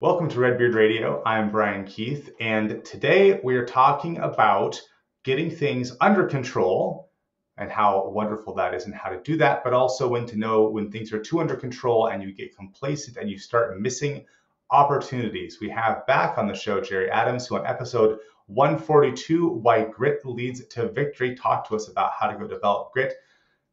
Welcome to Redbeard Radio. I'm Brian Keith, and today we are talking about getting things under control and how wonderful that is and how to do that, but also when to know when things are too under control and you get complacent and you start missing opportunities. We have back on the show Jerry Adams, who on episode 142, Why Grit Leads to Victory, talked to us about how to go develop grit.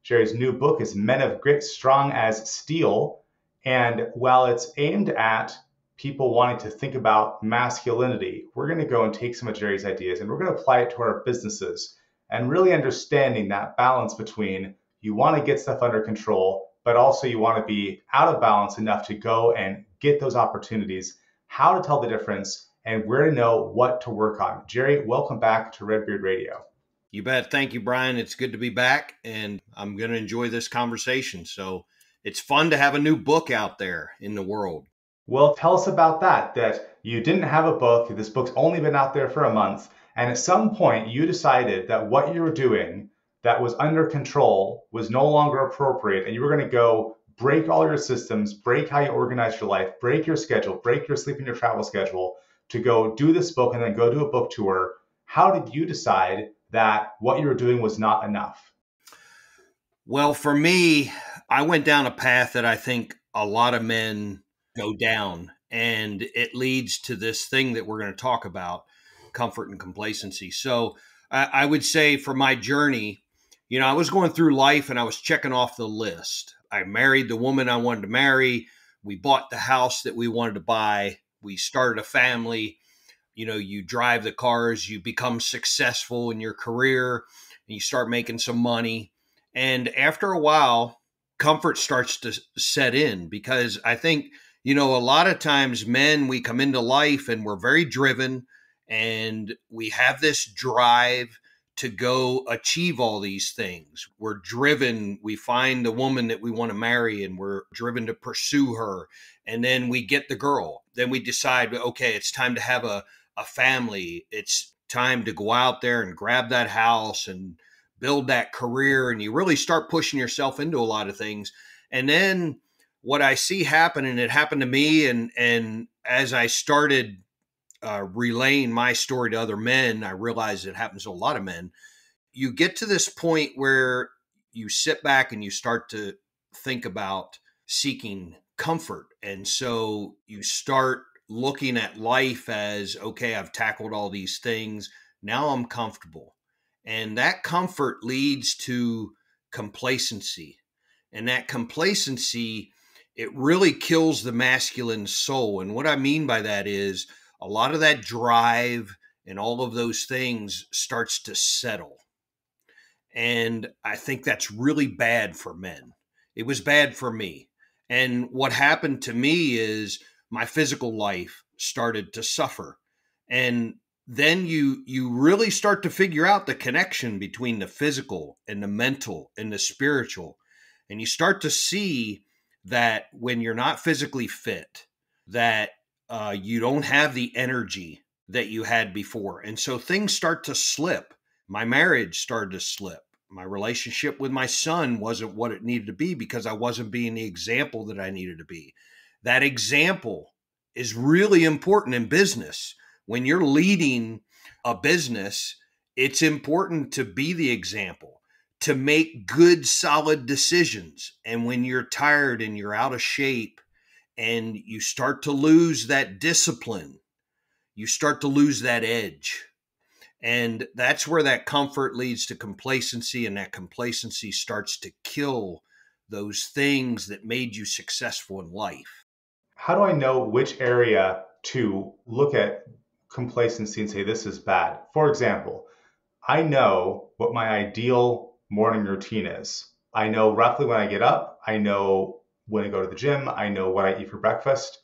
Jerry's new book is Men of Grit Strong as Steel. And while it's aimed at people wanting to think about masculinity, we're going to go and take some of Jerry's ideas and we're going to apply it to our businesses and really understanding that balance between you want to get stuff under control, but also you want to be out of balance enough to go and get those opportunities, how to tell the difference, and where to know what to work on. Jerry, welcome back to Redbeard Radio. You bet. Thank you, Brian. It's good to be back, and I'm going to enjoy this conversation. So it's fun to have a new book out there in the world. Well, tell us about that. That you didn't have a book, this book's only been out there for a month, and at some point you decided that what you were doing that was under control was no longer appropriate, and you were going to go break all your systems, break how you organize your life, break your schedule, break your sleep and your travel schedule to go do this book and then go do a book tour. How did you decide that what you were doing was not enough? Well, for me, I went down a path that I think a lot of men go down and it leads to this thing that we're going to talk about comfort and complacency. So I, I, would say for my journey you know i was going through life and i was checking off the list. I married the woman i wanted to marry. We bought the house that we wanted to buy. We started a family. You know you drive the cars you become successful in your career and you start making some money. And after a while comfort starts to set in because i think you know, a lot of times men, we come into life and we're very driven and we have this drive to go achieve all these things. We're driven, we find the woman that we want to marry and we're driven to pursue her. And then we get the girl. Then we decide, okay, it's time to have a, a family. It's time to go out there and grab that house and build that career. And you really start pushing yourself into a lot of things. And then what I see happen, and it happened to me, and and as I started uh, relaying my story to other men, I realized it happens to a lot of men. You get to this point where you sit back and you start to think about seeking comfort, and so you start looking at life as okay, I've tackled all these things. Now I'm comfortable. And that comfort leads to complacency. And that complacency it really kills the masculine soul. And what I mean by that is a lot of that drive and all of those things starts to settle. And I think that's really bad for men. It was bad for me. And what happened to me is my physical life started to suffer. And then you you really start to figure out the connection between the physical and the mental and the spiritual. And you start to see that when you're not physically fit, that uh, you don't have the energy that you had before. And so things start to slip. My marriage started to slip. My relationship with my son wasn't what it needed to be because I wasn't being the example that I needed to be. That example is really important in business. When you're leading a business, it's important to be the example to make good, solid decisions. And when you're tired and you're out of shape and you start to lose that discipline, you start to lose that edge. And that's where that comfort leads to complacency, and that complacency starts to kill those things that made you successful in life. How do I know which area to look at complacency and say this is bad? For example, I know what my ideal morning routine is. I know roughly when I get up, I know when I go to the gym, I know what I eat for breakfast.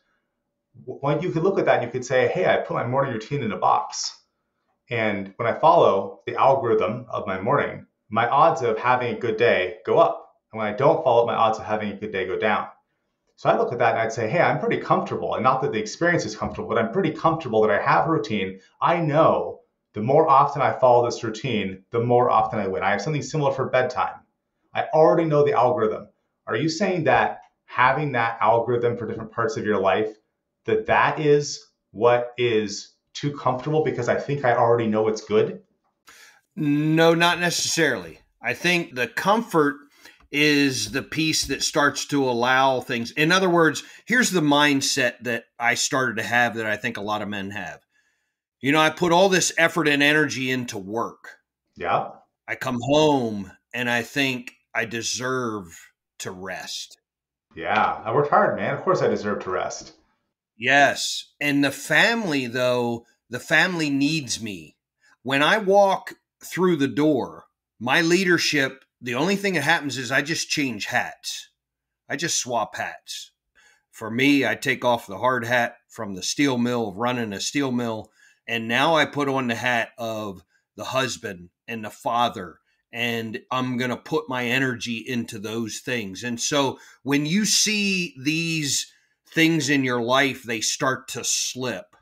When you could look at that and you could say, hey, I put my morning routine in a box. And when I follow the algorithm of my morning, my odds of having a good day go up. And when I don't follow my odds of having a good day go down. So I look at that and I'd say, hey, I'm pretty comfortable. And not that the experience is comfortable, but I'm pretty comfortable that I have a routine. I know the more often I follow this routine, the more often I win. I have something similar for bedtime. I already know the algorithm. Are you saying that having that algorithm for different parts of your life that that is what is too comfortable because I think I already know it's good? No, not necessarily. I think the comfort is the piece that starts to allow things. In other words, here's the mindset that I started to have that I think a lot of men have. You know, I put all this effort and energy into work. Yeah. I come home and I think I deserve to rest. Yeah, I worked hard, man. Of course I deserve to rest. Yes. And the family, though, the family needs me. When I walk through the door, my leadership, the only thing that happens is I just change hats. I just swap hats. For me, I take off the hard hat from the steel mill of running a steel mill, and now I put on the hat of the husband and the father and I'm going to put my energy into those things. And so when you see these things in your life, they start to slip.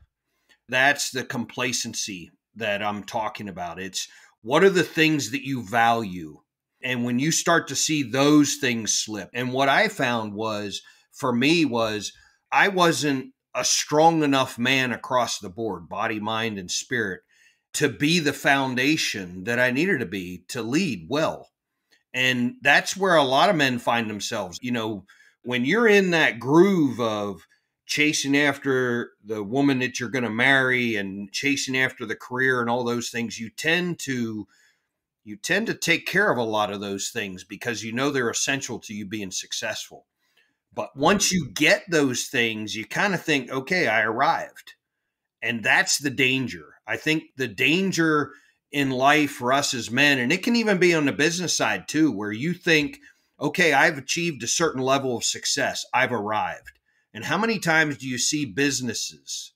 That's the complacency that I'm talking about. It's what are the things that you value? And when you start to see those things slip, and what I found was for me was I wasn't a strong enough man across the board, body, mind, and spirit, to be the foundation that I needed to be to lead well. And that's where a lot of men find themselves. You know, when you're in that groove of chasing after the woman that you're going to marry and chasing after the career and all those things, you tend to you tend to take care of a lot of those things because you know they're essential to you being successful. But once you get those things, you kind of think, okay, I arrived. And that's the danger. I think the danger in life for us as men, and it can even be on the business side too, where you think, okay, I've achieved a certain level of success, I've arrived. And how many times do you see businesses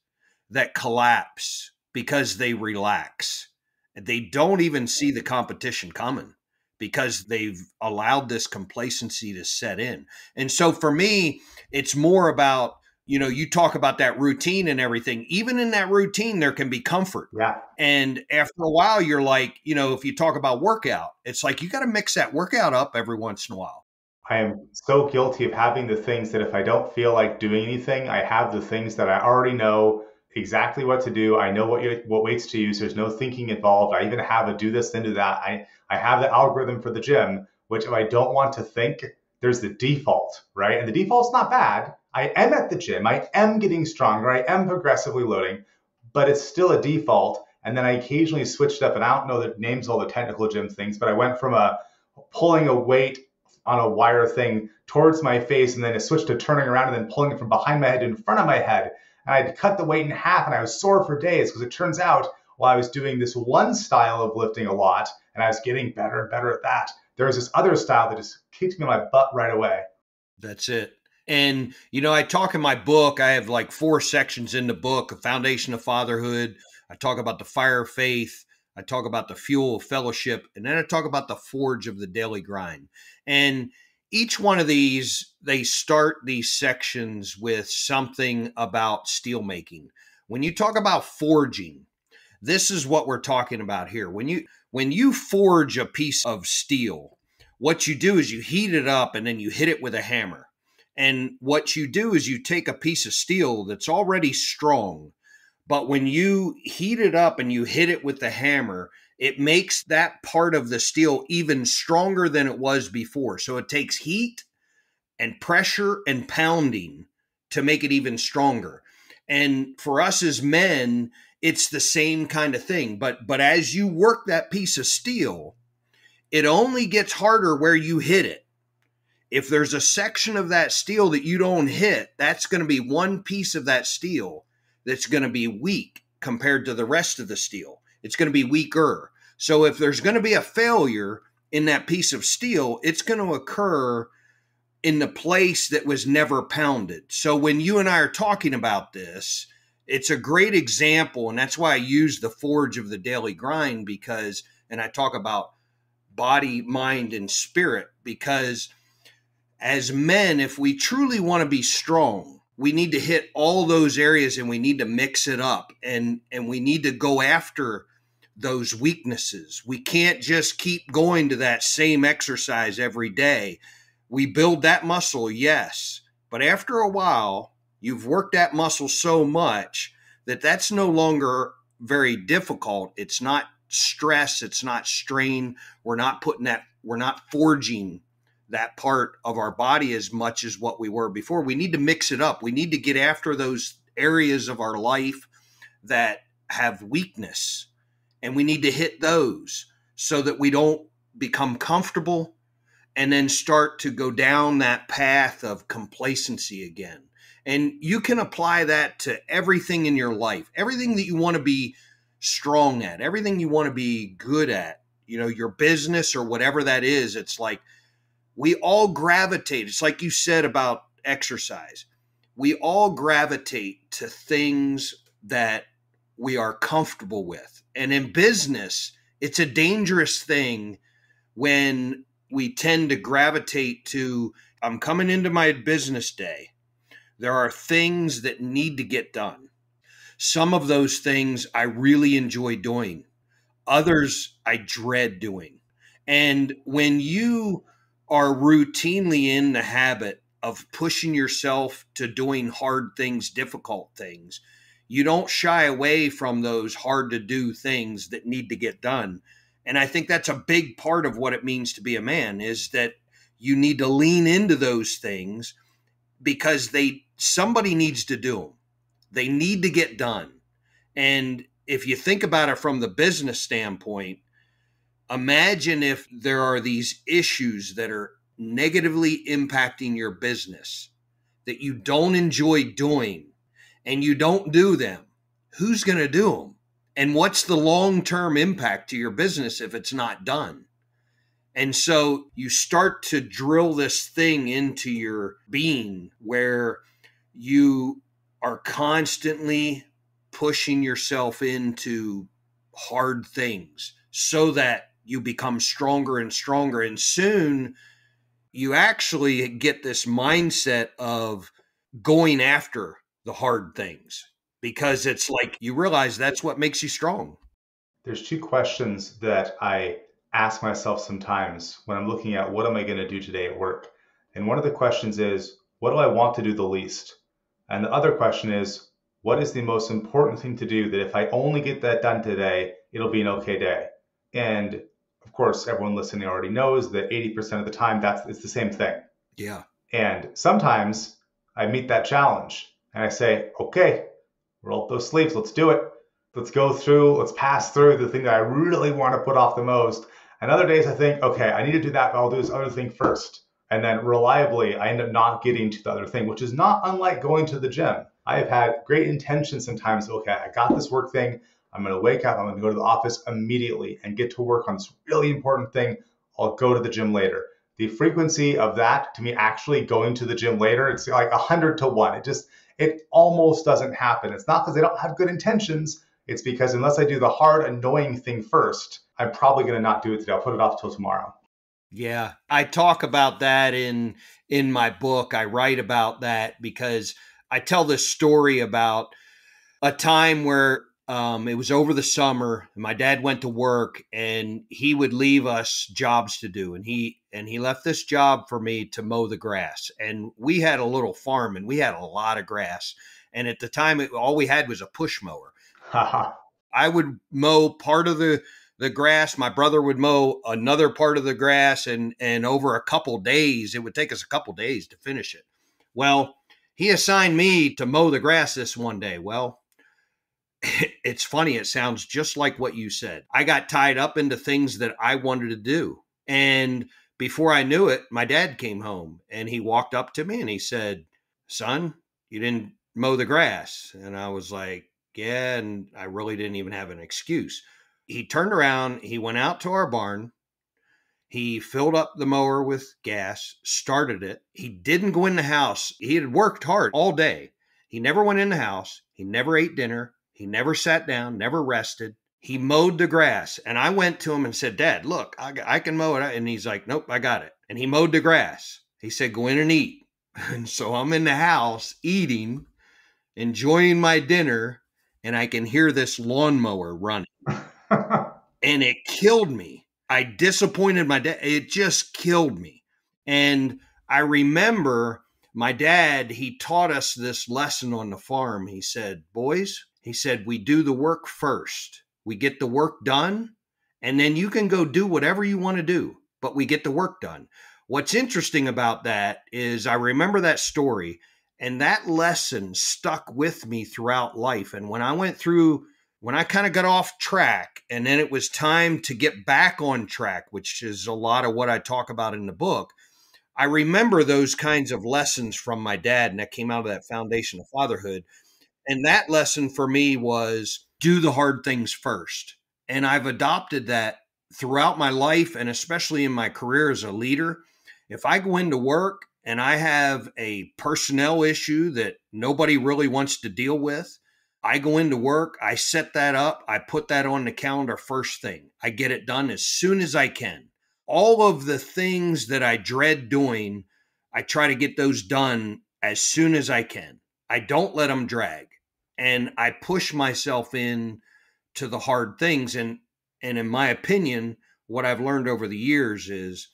that collapse because they relax? And they don't even see the competition coming because they've allowed this complacency to set in. And so for me, it's more about you know, you talk about that routine and everything. Even in that routine, there can be comfort. Yeah. And after a while, you're like, you know, if you talk about workout, it's like you got to mix that workout up every once in a while. I am so guilty of having the things that if I don't feel like doing anything, I have the things that I already know exactly what to do. I know what what weights to use. There's no thinking involved. I even have a do this, then do that. I I have the algorithm for the gym, which if I don't want to think, there's the default, right? And the default's not bad I am at the gym, I am getting stronger, I am progressively loading, but it's still a default. And then I occasionally switched up, and I don't know the names of all the technical gym things, but I went from a pulling a weight on a wire thing towards my face, and then it switched to turning around and then pulling it from behind my head in front of my head. And I'd cut the weight in half, and I was sore for days because it turns out while I was doing this one style of lifting a lot, and I was getting better and better at that, there was this other style that just kicked me in my butt right away. That's it. And, you know, I talk in my book, I have like four sections in the book a foundation of fatherhood. I talk about the fire of faith. I talk about the fuel of fellowship. And then I talk about the forge of the daily grind. And each one of these, they start these sections with something about steel making. When you talk about forging, this is what we're talking about here. When you when you forge a piece of steel, what you do is you heat it up and then you hit it with a hammer and what you do is you take a piece of steel that's already strong, but when you heat it up and you hit it with the hammer, it makes that part of the steel even stronger than it was before. So it takes heat and pressure and pounding to make it even stronger. And for us as men, it's the same kind of thing. But but as you work that piece of steel, it only gets harder where you hit it if there's a section of that steel that you don't hit, that's going to be one piece of that steel that's going to be weak compared to the rest of the steel. It's going to be weaker. So if there's going to be a failure in that piece of steel, it's going to occur in the place that was never pounded. So when you and I are talking about this, it's a great example. And that's why I use the forge of the daily grind because, and I talk about body, mind, and spirit because – as men, if we truly want to be strong, we need to hit all those areas and we need to mix it up and and we need to go after those weaknesses. We can't just keep going to that same exercise every day. We build that muscle, yes, but after a while, you've worked that muscle so much that that's no longer very difficult. It's not stress, it's not strain. We're not putting that, we're not forging that part of our body as much as what we were before. We need to mix it up. We need to get after those areas of our life that have weakness and we need to hit those so that we don't become comfortable and then start to go down that path of complacency again. And you can apply that to everything in your life, everything that you want to be strong at, everything you want to be good at, you know, your business or whatever that is. It's like we all gravitate. It's like you said about exercise. We all gravitate to things that we are comfortable with. And in business, it's a dangerous thing when we tend to gravitate to I'm coming into my business day. There are things that need to get done. Some of those things I really enjoy doing, others I dread doing. And when you are routinely in the habit of pushing yourself to doing hard things, difficult things, you don't shy away from those hard to do things that need to get done and i think that's a big part of what it means to be a man is that you need to lean into those things because they somebody needs to do them they need to get done. And if you think about it from the business standpoint imagine if there are these issues that are negatively impacting your business that you don't enjoy doing and you don't do them who's going to do them and what's the long term impact to your business if it's not done? And so you start to drill this thing into your being where you are constantly pushing yourself into hard things so that you become stronger and stronger. And soon you actually get this mindset of going after the hard things because it's like you realize that's what makes you strong. There's two questions that I ask myself sometimes when I'm looking at what am I going to do today at work. And one of the questions is, what do I want to do the least? And the other question is, what is the most important thing to do that if I only get that done today, it'll be an okay day? And of course, everyone listening already knows that 80% of the time that's it's the same thing. Yeah. And sometimes I meet that challenge and I say, okay, roll up those sleeves. Let's do it. Let's go through, let's pass through the thing that I really want to put off the most. And other days I think, okay, I need to do that, but I'll do this other thing first. And then reliably, I end up not getting to the other thing, which is not unlike going to the gym. I have had great intentions sometimes. Okay, I got this work thing. I'm going to wake up. I'm going to go to the office immediately and get to work on this really important thing. I'll go to the gym later. The frequency of that to me actually going to the gym later, it's like 100 to 1. It just, it almost doesn't happen. It's not because they don't have good intentions. It's because unless I do the hard, annoying thing first, I'm probably going to not do it today. I'll put it off till tomorrow. Yeah, I talk about that in in my book. I write about that because I tell this story about a time where um, it was over the summer. My dad went to work, and he would leave us jobs to do, and he and he left this job for me to mow the grass. And we had a little farm, and we had a lot of grass. And at the time, it, all we had was a push mower. I would mow part of the the grass. My brother would mow another part of the grass, and and over a couple days, it would take us a couple days to finish it. Well, he assigned me to mow the grass this one day. Well, it's funny. It sounds just like what you said. I got tied up into things that I wanted to do. And before I knew it, my dad came home and he walked up to me and he said, Son, you didn't mow the grass. And I was like, And I really didn't even have an excuse. He turned around, he went out to our barn. He filled up the mower with gas, started it. He didn't go in the house. He had worked hard all day. He never went in the house. He never ate dinner. He never sat down, never rested. He mowed the grass. And I went to him and said, Dad, look, I, I can mow it. And he's like, Nope, I got it. And he mowed the grass. He said, Go in and eat. And so I'm in the house eating, enjoying my dinner, and I can hear this lawnmower running. and it killed me. I disappointed my dad. It just killed me. And I remember My dad, he taught us this lesson on the farm. He said, Boys, he said, we do the work first. We get the work done, and then you can go do whatever you want to do, but we get the work done. What's interesting about that is I remember that story, and that lesson stuck with me throughout life. And when I went through, when I kind of got off track, and then it was time to get back on track, which is a lot of what I talk about in the book. I remember those kinds of lessons from my dad, and that came out of that foundation of fatherhood. And that lesson for me was do the hard things first. And I've adopted that throughout my life and especially in my career as a leader. If I go into work and I have a personnel issue that nobody really wants to deal with, I go into work, I set that up, I put that on the calendar first thing. I get it done as soon as I can. All of the things that I dread doing, I try to get those done as soon as I can. I don't let them drag and I push myself in to the hard things and and in my opinion what I've learned over the years is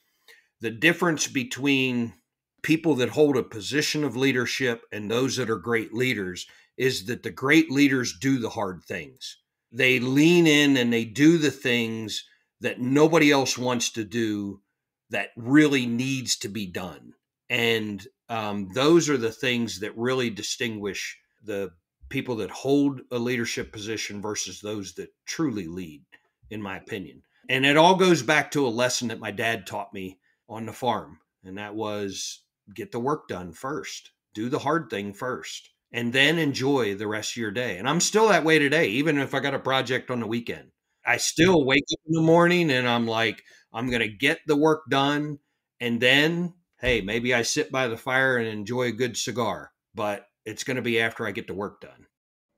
the difference between people that hold a position of leadership and those that are great leaders is that the great leaders do the hard things. They lean in and they do the things that nobody else wants to do that really needs to be done. And um, those are the things that really distinguish the people that hold a leadership position versus those that truly lead, in my opinion. And it all goes back to a lesson that my dad taught me on the farm, and that was get the work done first, do the hard thing first, and then enjoy the rest of your day. And I'm still that way today, even if I got a project on the weekend. I still wake up in the morning and I'm like, I'm going to get the work done. And then, hey, maybe I sit by the fire and enjoy a good cigar. But it's going to be after I get the work done.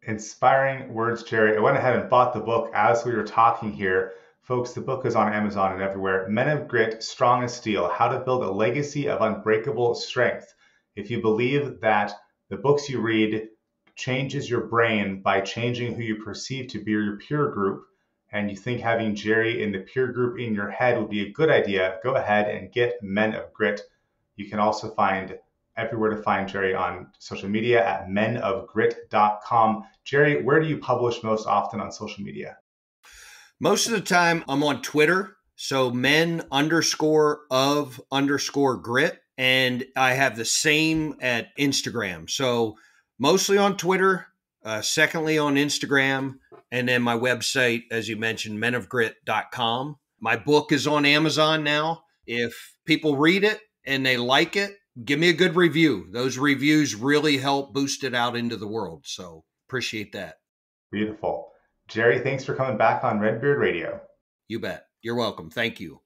Inspiring words, Jerry. I went ahead and bought the book as we were talking here. Folks, the book is on Amazon and everywhere. Men of Grit, Strong as Steel How to Build a Legacy of Unbreakable Strength. If you believe that the books you read changes your brain by changing who you perceive to be your peer group, and you think having Jerry in the peer group in your head would be a good idea, go ahead and get Men of Grit. You can also find everywhere to find Jerry on social media at menofgrit.com. Jerry, where do you publish most often on social media? Most of the time, I'm on Twitter. So men underscore of underscore grit. And I have the same at Instagram. So mostly on Twitter, uh, secondly on Instagram, and then my website, as you mentioned, menofgrit.com. My book is on Amazon now. If people read it and they like it, give me a good review. Those reviews really help boost it out into the world. So appreciate that. Beautiful. Jerry, thanks for coming back on Redbeard Radio. You bet. You're welcome. Thank you.